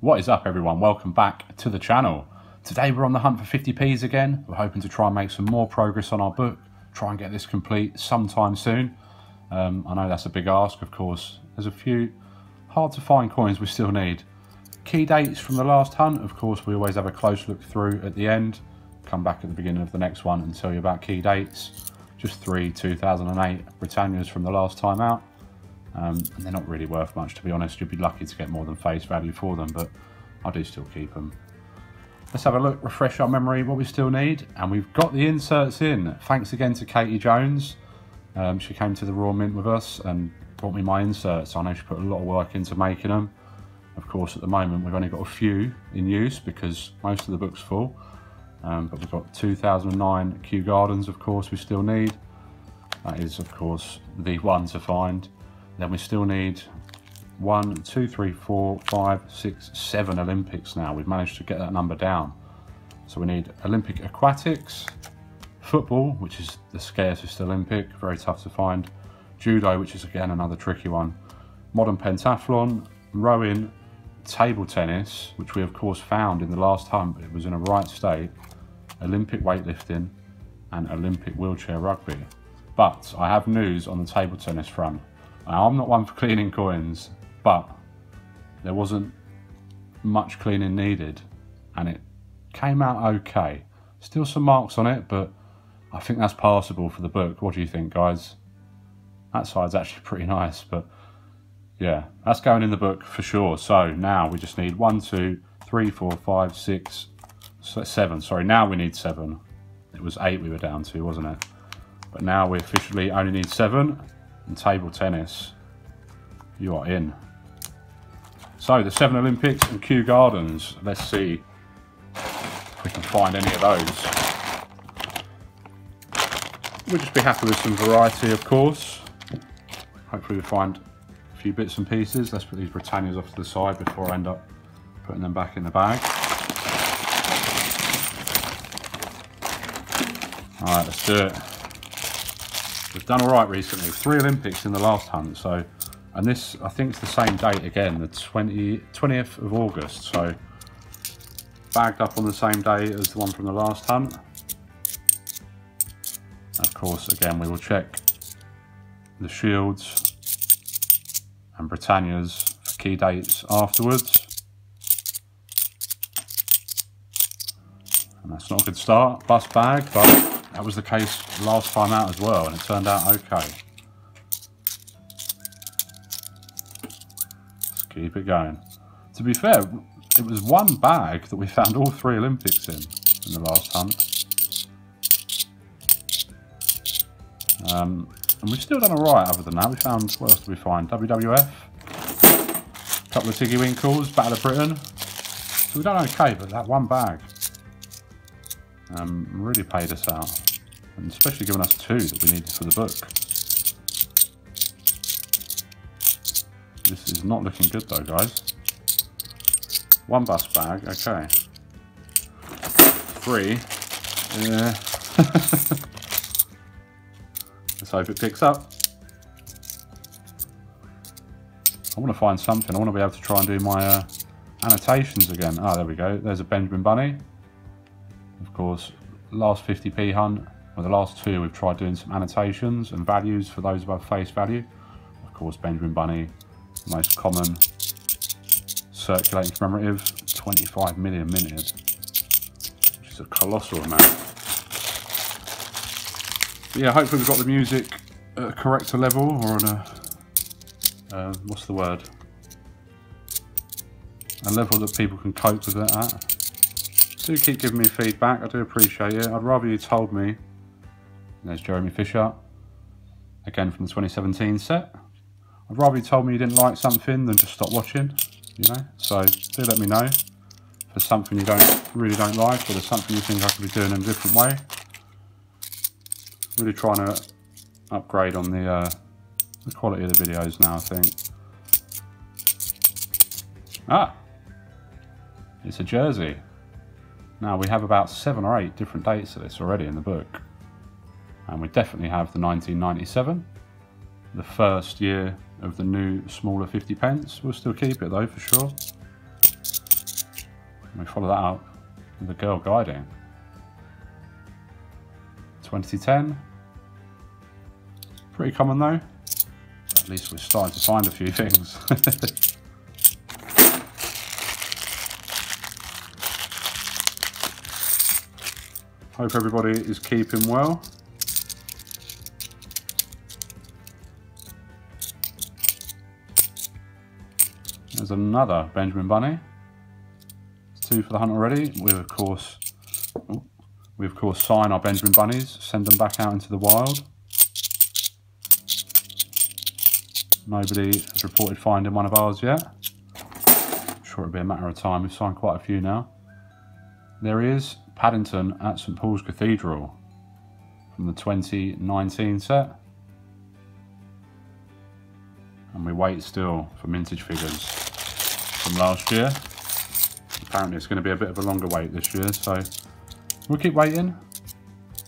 What is up everyone? Welcome back to the channel. Today we're on the hunt for 50p's again. We're hoping to try and make some more progress on our book, try and get this complete sometime soon. Um, I know that's a big ask, of course. There's a few hard to find coins we still need. Key dates from the last hunt, of course we always have a close look through at the end. Come back at the beginning of the next one and tell you about key dates. Just three 2008 Britannias from the last time out. Um, and they're not really worth much to be honest. You'd be lucky to get more than face value for them, but I do still keep them. Let's have a look, refresh our memory what we still need. And we've got the inserts in. Thanks again to Katie Jones. Um, she came to the Royal Mint with us and brought me my inserts. I know she put a lot of work into making them. Of course, at the moment, we've only got a few in use because most of the book's full. Um, but we've got 2009 Kew Gardens, of course, we still need. That is, of course, the one to find. Then we still need one, two, three, four, five, six, seven Olympics now. We've managed to get that number down. So we need Olympic aquatics, football, which is the scarcest Olympic, very tough to find, judo, which is again another tricky one, modern pentathlon, rowing, table tennis, which we of course found in the last hunt, but it was in a right state, Olympic weightlifting, and Olympic wheelchair rugby. But I have news on the table tennis front. Now, I'm not one for cleaning coins, but there wasn't much cleaning needed and it came out okay. Still some marks on it, but I think that's passable for the book. What do you think, guys? That side's actually pretty nice, but yeah, that's going in the book for sure. So now we just need one, two, three, four, five, six, seven. Sorry, now we need seven. It was eight we were down to, wasn't it? But now we officially only need seven and table tennis, you are in. So the seven Olympics and Kew Gardens, let's see if we can find any of those. We'll just be happy with some variety, of course. Hopefully we find a few bits and pieces. Let's put these Britannias off to the side before I end up putting them back in the bag. All right, let's do it. We've done all right recently. Three Olympics in the last hunt, so and this I think it's the same date again, the 20, 20th of August. So bagged up on the same day as the one from the last hunt. Of course, again we will check the shields and Britannias for key dates afterwards. And that's not a good start. Bust bag, but that was the case last time out as well, and it turned out okay. Let's keep it going. To be fair, it was one bag that we found all three Olympics in, in the last hunt. Um, and we've still done alright other than that. We found, what else did we find? WWF, a couple of Tiggy Winkles, Battle of Britain. So we've done okay, but that one bag um, really paid us out and especially given us two that we needed for the book. This is not looking good though, guys. One bus bag, okay. Three. Yeah. Let's hope it picks up. I want to find something. I want to be able to try and do my uh, annotations again. Ah, oh, there we go. There's a Benjamin Bunny. Of course, last 50p hunt. The last two we've tried doing some annotations and values for those above face value. Of course, Benjamin Bunny, most common circulating commemorative, 25 million minted, which is a colossal amount. But yeah, hopefully we've got the music at a corrector level or on a, uh, what's the word? A level that people can cope with it at. Do keep giving me feedback, I do appreciate it. I'd rather you told me there's Jeremy Fisher, again from the 2017 set. I'd rather you told me you didn't like something than just stop watching, you know. So do let me know if there's something you don't really don't like or there's something you think I could be doing in a different way. Really trying to upgrade on the, uh, the quality of the videos now, I think. Ah, it's a jersey. Now we have about seven or eight different dates of this already in the book. And we definitely have the 1997, the first year of the new smaller 50 pence. We'll still keep it though for sure. we follow that up with the girl guiding. 2010. Pretty common though. At least we're starting to find a few things. Hope everybody is keeping well. Another Benjamin Bunny. It's two for the hunt already. We of course, we of course sign our Benjamin Bunnies, send them back out into the wild. Nobody has reported finding one of ours yet. I'm sure it'll be a matter of time. We've signed quite a few now. There is Paddington at St Paul's Cathedral from the 2019 set. And we wait still for mintage figures from last year. Apparently it's going to be a bit of a longer wait this year, so we'll keep waiting.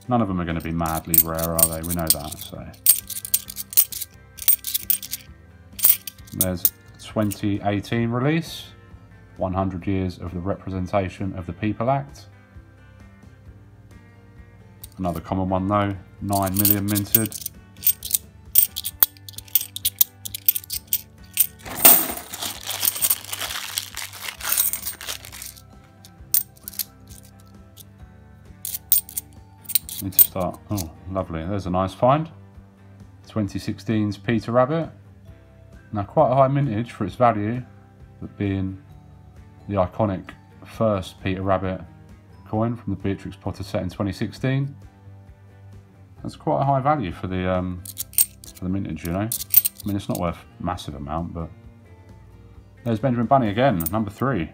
None of them are going to be madly rare, are they? We know that, so. There's 2018 release, 100 years of the representation of the People Act. Another common one though, 9 million minted. Start, oh lovely, there's a nice find. 2016's Peter Rabbit. Now quite a high mintage for its value, but being the iconic first Peter Rabbit coin from the Beatrix Potter set in 2016. That's quite a high value for the um, for the mintage, you know. I mean, it's not worth massive amount, but there's Benjamin Bunny again, number three.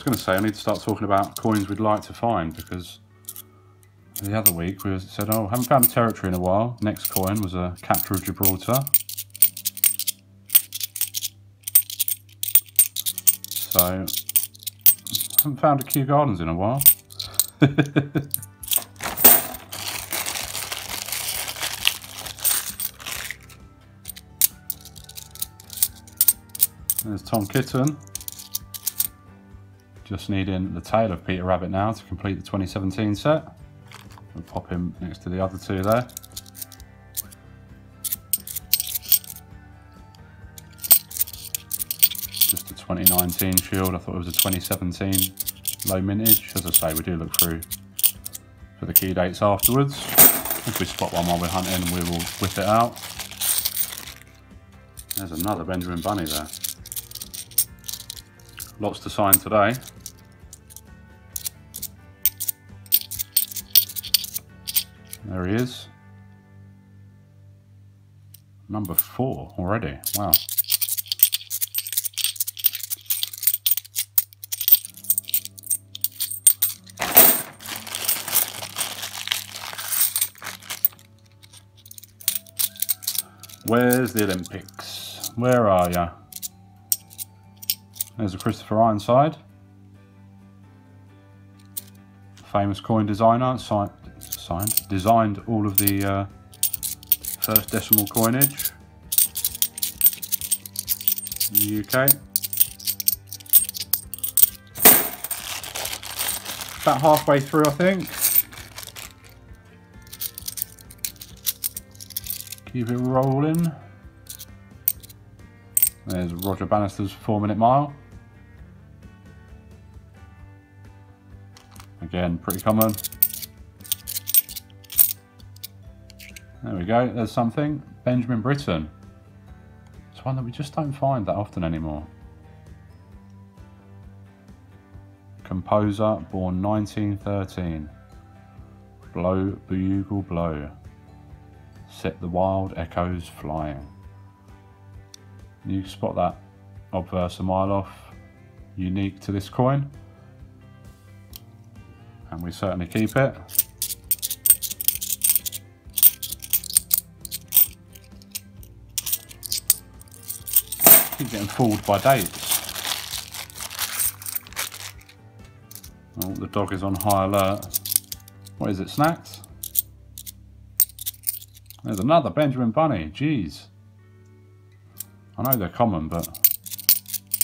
Was going to say I need to start talking about coins we'd like to find because the other week we said, oh, haven't found a territory in a while. Next coin was a capture of Gibraltar. So, haven't found a Kew Gardens in a while. There's Tom Kitten. Just needing the tale of Peter Rabbit now to complete the 2017 set. We'll pop him next to the other two there. Just a 2019 shield, I thought it was a 2017 low mintage. As I say, we do look through for the key dates afterwards. If we spot one while we're hunting, we will whip it out. There's another Benjamin Bunny there. Lots to sign today. There he is. Number four already. Wow. Where's the Olympics? Where are ya? There's a Christopher Ironside. Famous coin designer, signed, designed all of the uh, first decimal coinage in the UK. About halfway through, I think. Keep it rolling. There's Roger Bannister's four minute mile. Again, pretty common. There we go, there's something. Benjamin Britten. It's one that we just don't find that often anymore. Composer, born 1913. Blow, bugle, blow. Set the wild echoes flying. You spot that obverse a mile off. Unique to this coin. And we certainly keep it. Keep getting fooled by dates. Oh, the dog is on high alert. What is it, snacks? There's another Benjamin Bunny, jeez. I know they're common, but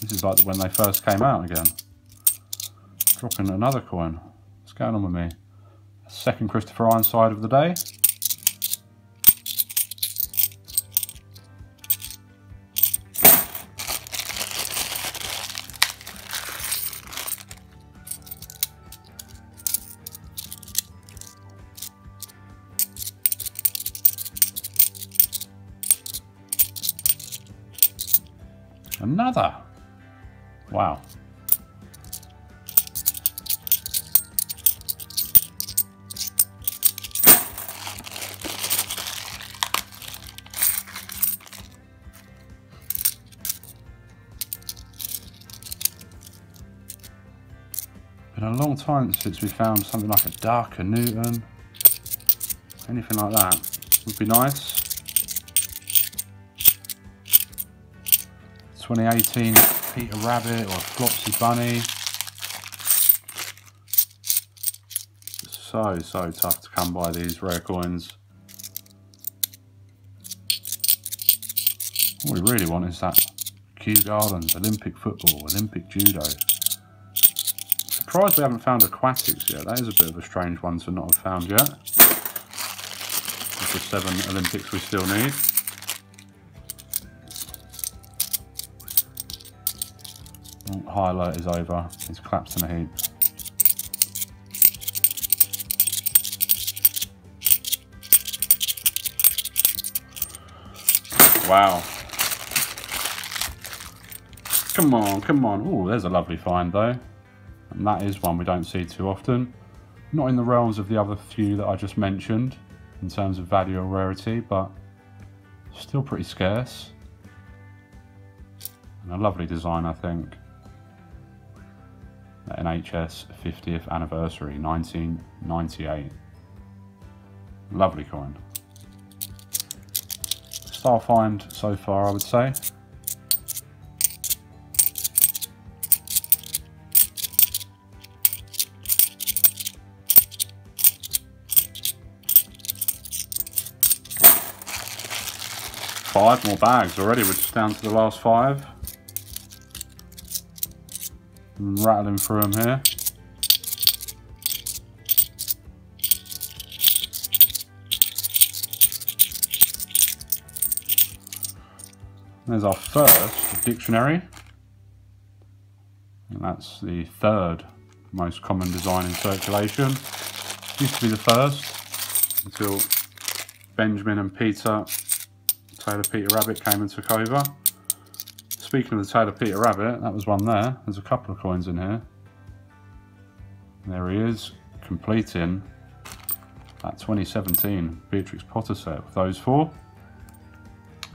this is like when they first came out again. Dropping another coin. What's going on with me? Second Christopher Ironside of the day. Another. Wow. Been a long time since we found something like a darker Newton. Anything like that would be nice. 2018 Peter Rabbit or Flopsy Bunny. So, so tough to come by these rare coins. What we really want is that Kew Gardens, Olympic football, Olympic judo. Surprised we haven't found aquatics yet. That is a bit of a strange one to not have found yet. Of the seven Olympics we still need. High alert is over. It's collapsed in a heap. Wow. Come on, come on. Oh, there's a lovely find though. And that is one we don't see too often. Not in the realms of the other few that I just mentioned in terms of value or rarity, but still pretty scarce. And a lovely design, I think. NHS 50th anniversary 1998. Lovely coin. Star find so far, I would say. Five more bags already, we're just down to the last five rattling through them here. There's our first dictionary. And that's the third most common design in circulation. Used to be the first until Benjamin and Peter, Tale of Peter Rabbit came and took over. Speaking of the Tale of Peter Rabbit, that was one there. There's a couple of coins in here. There he is, completing that 2017 Beatrix Potter set with those four.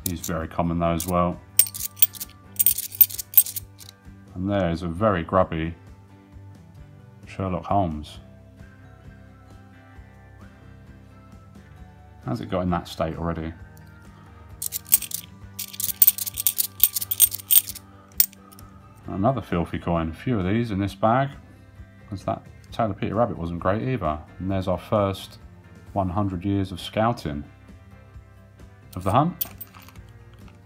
He's very common though as well. And there is a very grubby Sherlock Holmes. How's it got in that state already? Another filthy coin. A few of these in this bag. Because that Tale of Peter Rabbit wasn't great either. And there's our first 100 years of scouting of the hunt.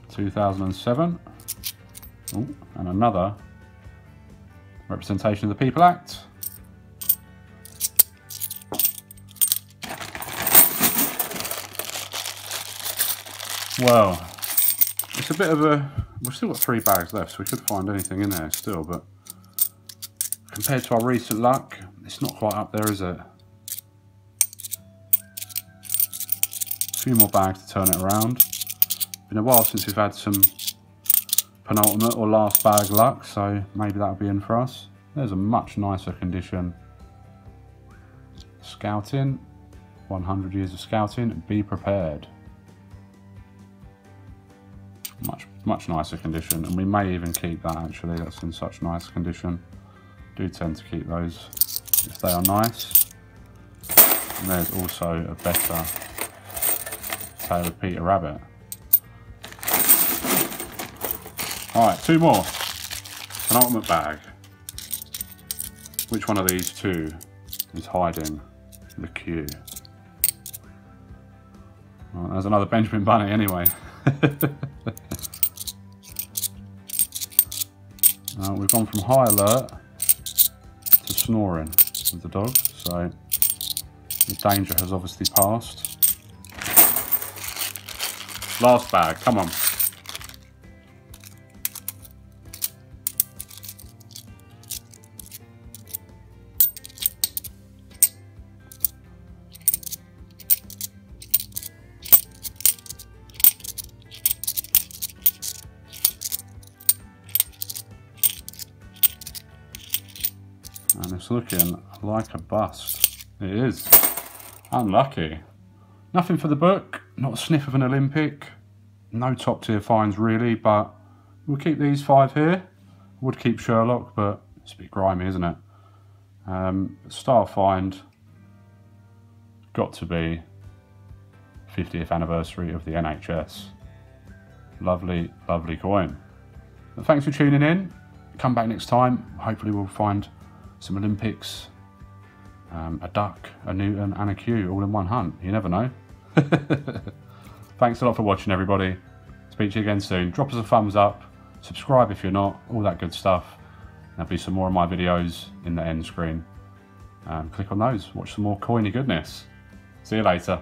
2007. Ooh, and another representation of the People Act. Well, it's a bit of a We've still got three bags left, so we could find anything in there still, but compared to our recent luck, it's not quite up there, is it? A few more bags to turn it around. Been a while since we've had some penultimate or last bag luck, so maybe that'll be in for us. There's a much nicer condition. Scouting, 100 years of scouting, be prepared. Much much nicer condition. And we may even keep that actually. That's in such nice condition. Do tend to keep those if they are nice. And there's also a better Tale of Peter Rabbit. Alright two more. Penultimate bag. Which one of these two is hiding the Kew? Well, there's another Benjamin Bunny anyway. now we've gone from high alert to snoring with the dog, so the danger has obviously passed. Last bag, come on. It's looking like a bust. It is. Unlucky. Nothing for the book, not a sniff of an Olympic. No top tier finds really, but we'll keep these five here. Would keep Sherlock, but it's a bit grimy, isn't it? Um, star find got to be 50th anniversary of the NHS. Lovely, lovely coin. But thanks for tuning in. Come back next time. Hopefully we'll find some Olympics, um, a duck, a Newton and a Kew all in one hunt. You never know. Thanks a lot for watching everybody. Speak to you again soon. Drop us a thumbs up, subscribe if you're not, all that good stuff. There'll be some more of my videos in the end screen. Um, click on those, watch some more coiny goodness. See you later.